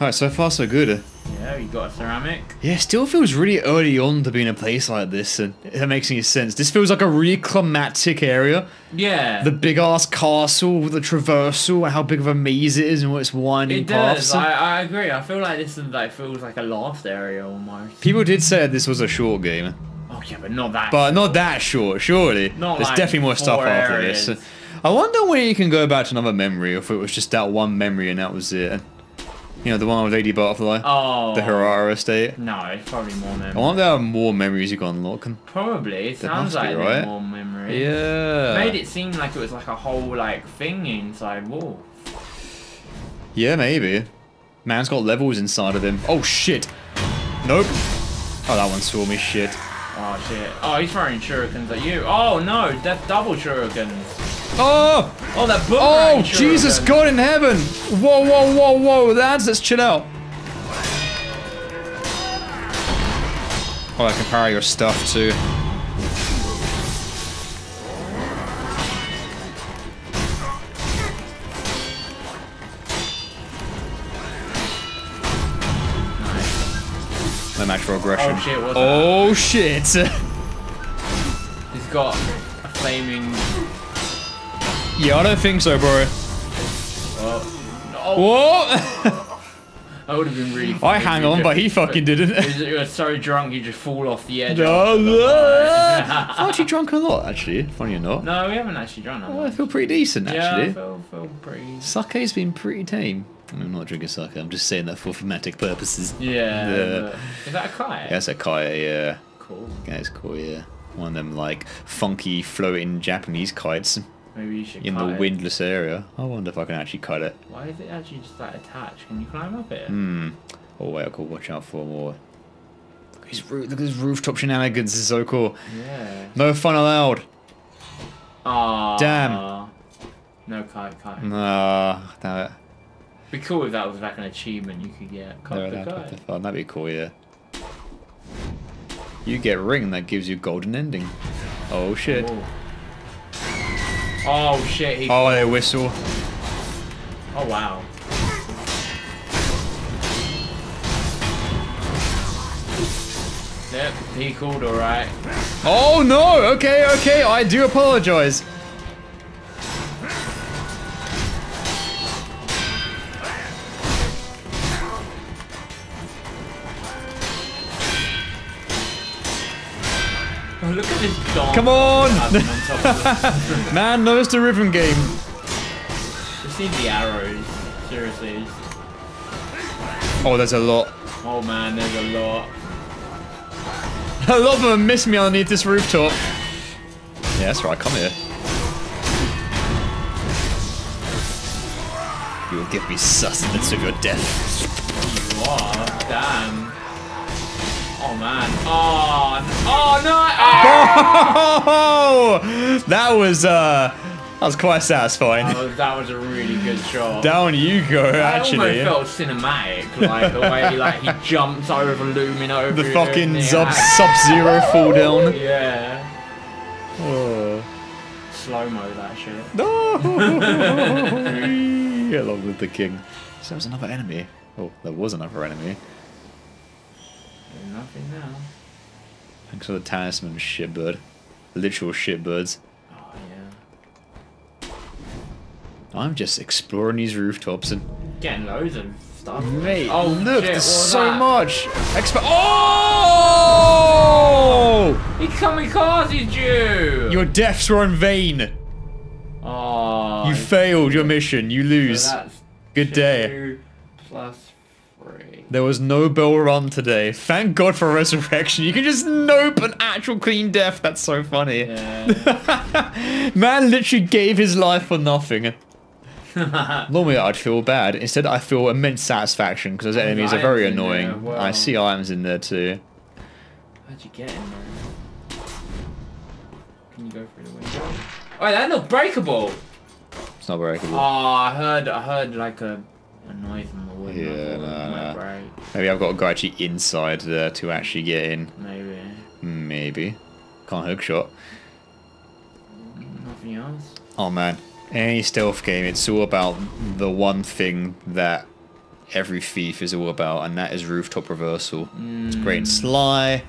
Alright, so far so good. Yeah, you got a ceramic. Yeah, still feels really early on to be in a place like this, and if that makes any sense. This feels like a really climatic area. Yeah. The big ass castle with the traversal and how big of a maze it is and what its winding it does. paths. I, I agree. I feel like this is like feels like a lost area almost. People did say this was a short game, Oh yeah, but not that. but not that short, surely. Not There's like definitely more stuff four after this. I wonder when you can go back to another memory, if it was just that one memory and that was it. You know, the one with Lady Butterfly, oh. the Hirata estate. No, it's probably more I memory. wonder there are more memories you can unlock. Probably. It There sounds like right? more memory. Yeah. Made it seem like it was like a whole like thing inside Wolf. Yeah, maybe. Man's got levels inside of him. Oh shit. Nope. Oh, that one saw me shit. Oh shit. Oh, he's throwing shurikens at you. Oh no, That's double shurikens. Oh! Oh, that Oh, Jesus. God in heaven! Whoa, whoa, whoa, whoa, lads, let's chill out. Oh, I can power your stuff too. No match for aggression. Oh, shit, what's Oh shit! *laughs* He's got a flaming. Yeah, I don't think so, bro. Oh, oh What? that would have been really. I hang on, but he fucking didn't. You were so drunk you just fall off the edge. No. I've actually drunk a lot, actually. Funny or not. no, we haven't actually drunk that Oh, I feel pretty decent, actually. Yeah, I feel, feel pretty. Sake's been pretty tame. I'm not drinking sake, I'm just saying that for thematic purposes. Yeah. Yeah. Is that a kite? Yeah, that's a kite, yeah. Cool. Yeah, it's cool, yeah. One of them, like, funky, floating Japanese kites Maybe you should in the it. windless area. I wonder if I can actually kite it. Why is it actually just like attached? Can you climb up it? Hmm. Oh, wait, I could watch out for more. Look at, his roo- look at his rooftop shenanigans, this is so cool. Yeah. No fun allowed. Ah. Damn. No kite, kite. Nah, damn it. Be cool if that was like an achievement you could get. Cut No, the kite. be fun. that'd be cool, yeah. You get ring, that gives you golden ending. Oh shit. Oh. Oh shit, he. Oh, they whistle. Oh wow. Yep, he called alright. Oh no! Okay, okay, I do apologize. Oh, look at this dog. Come on! *laughs* having on top of the- Man knows the rhythm game. Just need the arrows. Seriously. Oh, there's a lot. Oh man, there's a lot. *laughs* A lot of them miss me underneath this rooftop. Yeah, that's right, come here. You will give me sustenance of your death. You are. Oh man. Oh, oh no. Oh! That was, uh, that was quite satisfying. That was, that was a really good shot. Down you go, I actually. almost felt cinematic, like the way like he jumps over, looming over The fucking yeah. sub sub zero fall down. *laughs* Yeah. Oh. Slow mo that shit. No! *laughs* Along with the king. So there was another enemy. Oh, there was another enemy. There's nothing now. Thanks for the talisman, shitbird. Literal shitbirds. Oh yeah. I'm just exploring these rooftops and. Getting loads of stuff. Mate, oh look, shit, there's so that? much! Expo- oh! He kamikazed you. Your deaths were in vain. Oh. You failed your mission. You lose. that's Good day. Plus. There was no bell run today. Thank God for resurrection. You can just nope an actual clean death. That's so funny. Yeah. *laughs* Man literally gave his life for nothing. *laughs* Normally I'd feel bad. Instead I feel immense satisfaction because those enemies are very items in there, annoying. wow. I see items in there too. How'd you get in there? Can you go through the window? Oh, that looked breakable. It's not breakable. Oh, I heard, I heard like a, a noise in the wood. and I Yeah, nah, nah. Maybe I've got to go actually inside there to actually get in. Maybe. Maybe. Can't hook shot. Nothing else. Oh man, any stealth game, it's all about the one thing that every thief is all about, and that is rooftop traversal. It's hmm. great in Sly,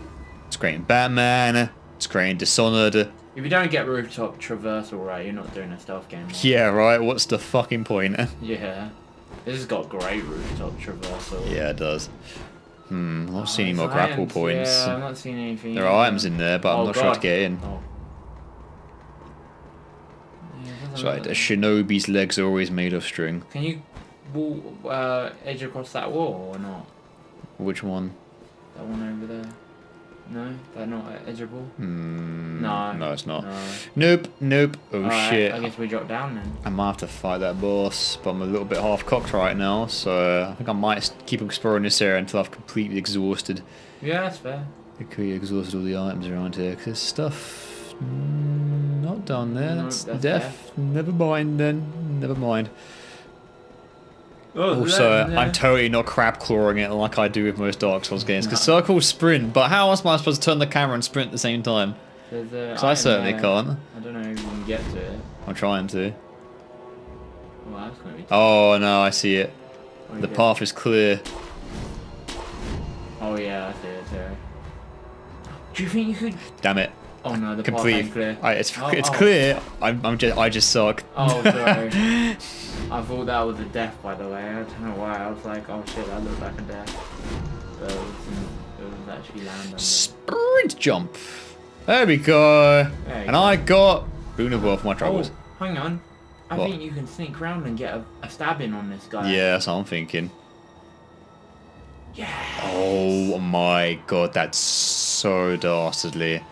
it's great in Batman, it's great in Dishonored. If you don't get rooftop traversal right, you're not doing a stealth game. right? Yeah, right, what's the fucking point? *laughs* Yeah. This has got great rooftop traversal. yeah, it does. Hmm, I'm not seeing any more There's grapple items, points. Yeah, I'm not seeing anything. There are items in there, but I'm Oh, not sure how to get in. Oh. Yeah, That's right, a a- shinobi's legs are always made of string. Can you wall, uh, edge across that wall or not? Which one? That one over there. No, that not edgeable. Hmm, No. no, it's not. No. Nope, nope. Oh shit. I guess we drop down then. I might have to fight that boss, but I'm a little bit half cocked right now, so I think I might keep exploring this area until I've completely exhausted. Yeah, that's fair. Ikuya exhausted all the items around here. 'cause there's stuff mm, not down there. No, that's, that's death. Never mind then. Never mind. Oh, Also, there- I'm totally not crab clawing it like I do with most Dark Souls games. Because circle sprint, but how else am I supposed to turn the camera and sprint at the same time? Because I certainly there. can't. I don't know if you can get to it. I'm trying to. Well, that's gonna be. Oh no, I see it. What The path is clear. Oh yeah, I see it there. Do you think you could? Damn it. Oh no, the path is ain't clear. I, it's Oh, it's oh. clear. I'm, I'm just I just suck. Oh, sorry. *laughs* I thought that was a death, by the way. I don't know why. I was like, oh shit, that looked like a death. But it was, it was actually land. Sprint jump. There we go. There and go. I got Boonable for my troubles. Oh, hang on. I What? think you can sneak around and get a, a stab in on this guy. Yeah, that's what I'm thinking. Yeah. Oh my god, that's so dastardly.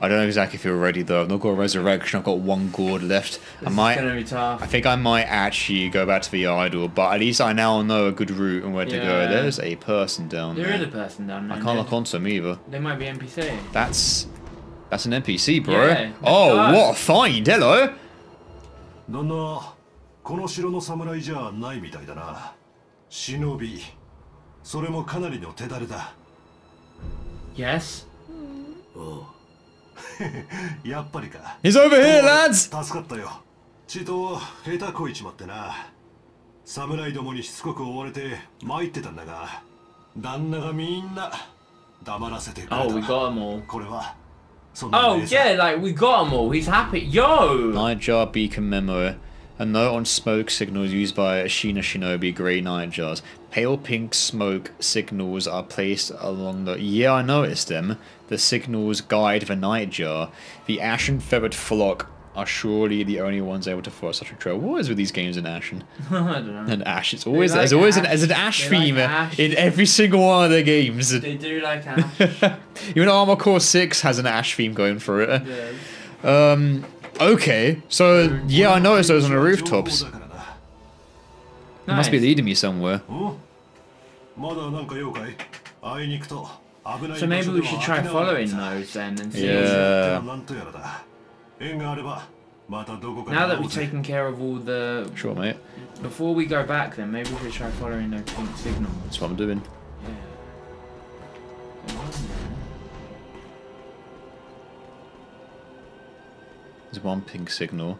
I don't know exactly if you're ready though. I've not got a resurrection. I've got one gourd left. I This might. is gonna be tough. I think I might actually go back to the idol, but at least I now know a good route and where to go. Yeah. There's a person down There there. is a person down there. I can't look onto them either. They might be NPC. That's that's an NPC, bro. Yeah, oh, that's what a find! Hello. 旦那この城の侍じゃないみたいだな忍びそれもかなりの手だれだ Yes. *laughs* やっぱりか。He's over here, lads! 助かったよ。ちと下手こいちまってな。侍どもにしつこく追われて参ってたんだが、旦那がみんな黙らせてくれた。Oh, we got them all. これは。Oh, yeah, like we got them all. He's happy. Yo! Nightjar, beacon memo. A note on smoke signals used by Ashina Shinobi Grey Nightjars. Pale pink smoke signals are placed along the. Yeah, I noticed them. The signals guide the Nightjar. The Ashen feathered flock are surely the only ones able to follow such a trail. What is with these games in Ashen? *laughs* I don't know. And Ash. It's always like there's always an, Ash. there's an Ash They like theme Ash. in every single one of their games. They do like *laughs* Ash. Even Armored Core Six has an Ash theme going for it. yeah. Um. Okay, so yeah, I noticed those on the rooftops. It must be leading me somewhere. Hmm? So maybe we should try following those then and see. Yeah. Now that we've taken care of all the. Sure, mate. Before we go back, then maybe we should try following their pink signal. That's what I'm doing. Yeah. There's one pink signal.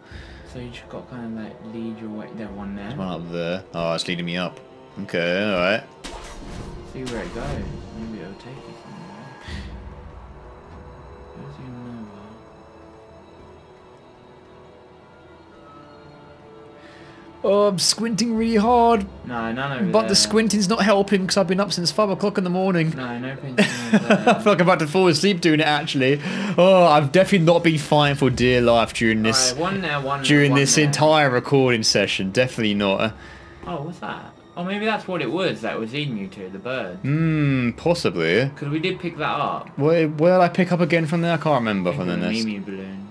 So you just got kind of like lead your way. There, one there. There's one up there. Oh, it's leading me up. Okay, alright. See where it goes. Maybe it'll take you Oh, I'm squinting really hard, No, none over but there. the squinting's not helping because I've been up since 5 o'clock in the morning. No, no *laughs* pinching I feel like I'm about to fall asleep doing it actually. Oh, I've definitely not been fine for dear life during this Alright, one there, one during one this there. entire recording session. Definitely not. Oh, what's that? Oh, maybe that's what it was that was leading you to the bird. Hmm, possibly. Because we did pick that up. Where, where did I pick up again from there? I can't remember from the nest. Mimi balloon.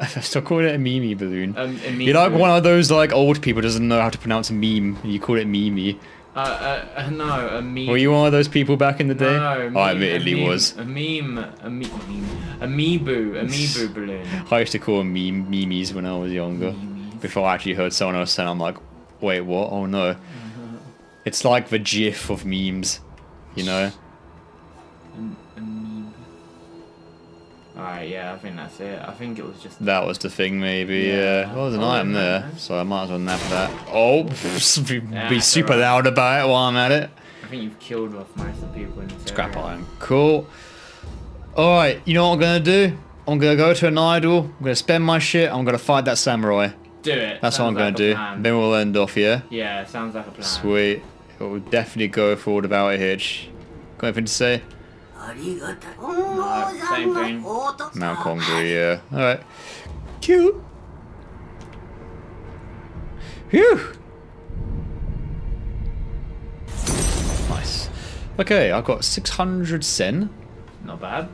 I still call it a Mimi balloon. Um, a Mimi You're like balloon. one of those like old people doesn't know how to pronounce a meme. And You call it Mimi. Uh, uh, uh, no, a meme. Were you one of those people back in the day? No, I meme- a admittedly meme- was. A meme, a meme, meme, a meeboo, a meeboo balloon. I used to call them meme memes when I was younger. Memes. Before I actually heard someone else say, I'm like, wait, what? Oh no. It's like the GIF of memes, you know. Alright, yeah, I think that's it. I think it was just. That was the thing, maybe. Yeah. Yeah. Well, there's an Oh, item there, so I might as well nab that. Oh, *laughs* be, Yeah, be it's super alright. loud about it while I'm at it. I think you've killed off most of the people in this Scrap area. iron. Cool. Alright, you know what I'm gonna do? I'm gonna go to an idol, I'm gonna spend my shit, I'm gonna fight that samurai. Do it. That's what I'm Sounds gonna like a do. plan. Then we'll end off, yeah? Yeah, sounds like a plan. Sweet. We'll definitely go forward without a hitch. Got anything to say? No, same thing. Mount Congaree, yeah. Alright. Cute. Phew. Nice. Okay, I've got 600 sen. Not bad.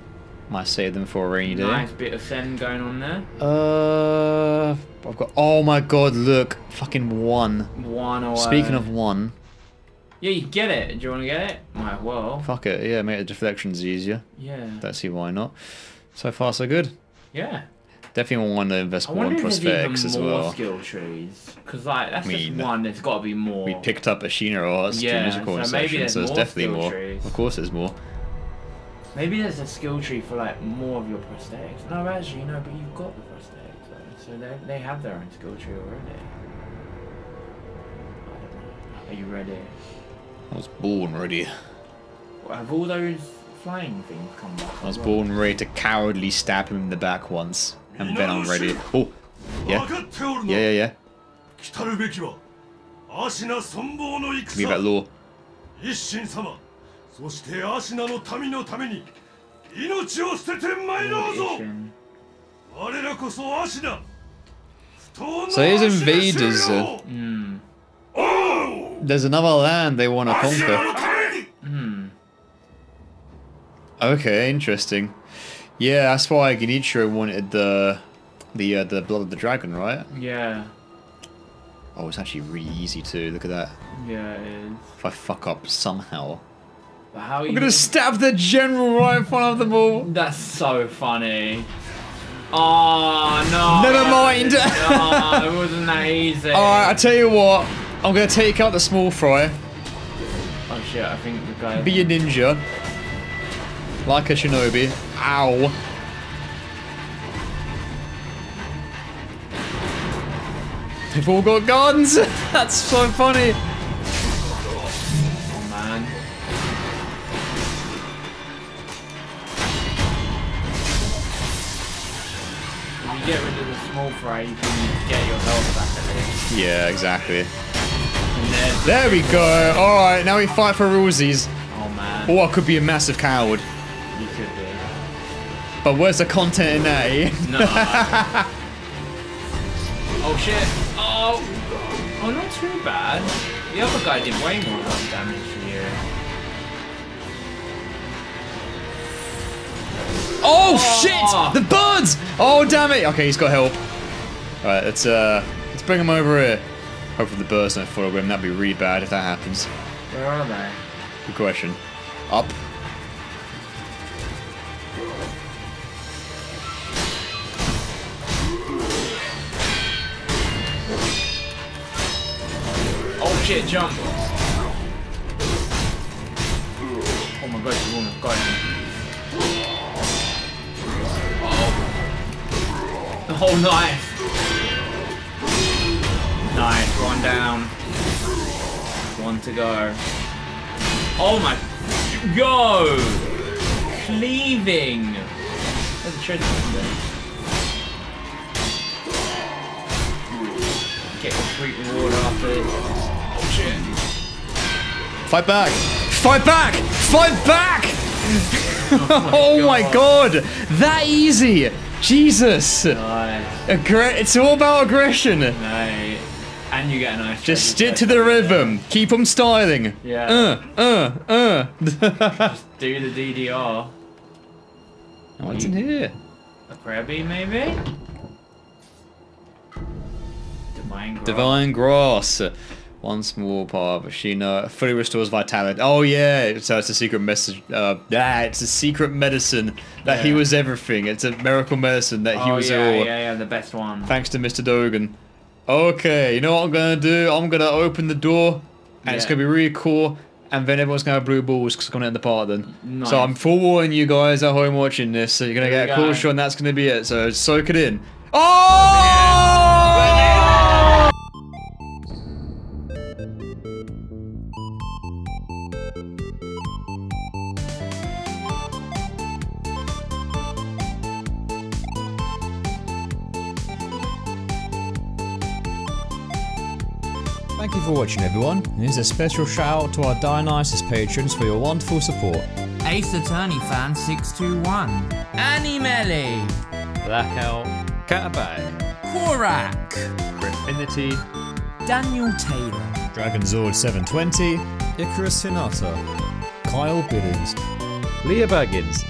Might save them for a rainy day. Nice bit of sen going on there. Uh, I've got. Oh my god! Look, fucking one. One away. Speaking of one, Yeah, you get it. Do you want to get it? Might well. Fuck it, yeah, make the deflections easier. Yeah. Don't see why not. So far, so good. Yeah. Definitely want to invest I more in wonder if there's even prosthetics as more well. skill trees. Because, like, that's I mean, just one. There's got to be more. We picked up a Shino Arts Yeah, musical so maybe there's so there's more definitely more. trees. Of course, there's more. Maybe there's a skill tree for, like, more of your prosthetics. No, actually, no, but you've got the prosthetics, though. So they, they have their own skill tree already. I don't know. Are you ready? I was born ready. Have all those flying things come back? I was as well? born ready to cowardly stab him in the back once, and then I'm ready. Oh, 分 yeah, かっておるの yeah, yeah, yeah. 来たるべきはアシナ存亡の Give me that 戦 law. 一心様そしてアシナの民のために命を捨てて参ろうぞ Edition. 我らこそアシナ不当の So here's アシナ invaders, 終了 Hmm. There's another land they want to conquer. Hmm. Okay, interesting. Yeah, that's why Genichiro wanted the the uh, the blood of the dragon, right? Yeah. Oh, it's actually really easy too. Look at that. Yeah, it is. If I fuck up somehow. But how I'm you... gonna stab the general right in front of them all. That's so funny. Oh no. Never mind. no, it wasn't that easy. *laughs* Alright, I tell you what. I'm gonna take out the small fry, Oh shit, I think the guy. be a ninja, like a shinobi. Ow. They've all got guns. *laughs* That's so funny. Oh man. If you get rid of the small fry, you can get your health back at least. Yeah, exactly. There we go. All right, now we fight for rulesies. oh man, Or I could be a massive coward. you could be. But where's the content in that? eh? No. *laughs* oh shit. Oh. Oh, not too bad. The other guy did way more damage you. Oh, Oh. shit! The birds! Oh damn it! Okay, he's got help. All right, let's uh, let's bring him over here. Hopefully the birds don't follow him. That'd be really bad if that happens. Where are they? Good question. Up. Oh shit, jump! Oh my god, almost got him. Oh. Oh, nice! Nice, one down. One to go. Oh my... Go! Cleaving! There's a treasure in there. Get the sweet reward after this. Oh shit. Fight back! Fight back! Fight back! *laughs* oh my *laughs* oh god! That easy! Jesus! Nice. Aggre- it's all about aggression. Nice. And you get a nice Just stick to the there. rhythm. Keep them styling. Yeah. Uh, uh, uh. Just do the DDR. *laughs* What's in here? A prayer beam, maybe? Divine Grasp. Divine Grass. One small part of Ashina fully restores vitality. Oh yeah, so it's a secret message. Uh, yeah, it's a secret medicine that he was everything. It's a miracle medicine that he oh, was yeah, all. yeah, yeah, the best one. Thanks to Mr. Dogan. Okay, you know what I'm gonna do? I'm gonna open the door, and it's gonna be really cool. And then everyone's gonna have blue balls because I'm gonna end the part then. Nice. So I'm forewarning you guys at home watching this. So you're gonna Here get a cool go. shot, and that's gonna be it. So soak it in. Oh! For watching everyone. and Here's a special shout out to our Dionysus patrons for your wonderful support. Ace Attorney Fan 621. Annie Melly. Blackout, Catabag, Korak. Infinity, Daniel Taylor. Dragon Zord 720, Icarus Hinata, Kyle Biddings, Leah Baggins,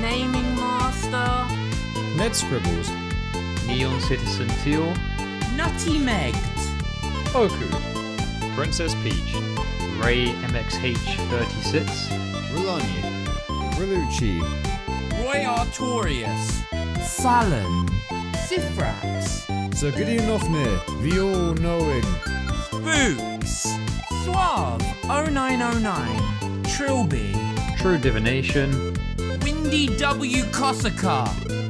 Naming Master. Ned Scribbles, Neon Citizen Teal, Nutty Meg. Oku, Princess Peach, Ray MXH36, Rolani, Relucci, Roy Artorius, Fallon, Sifrax, Sir Gideon Offnir, the all-knowing, Spooks, Suave 0909, Trilby, True Divination. Windy W. Kosaka.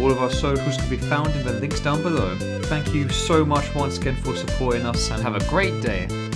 All of our socials can be found in the links down below. Thank you so much once again for supporting us and have a great day.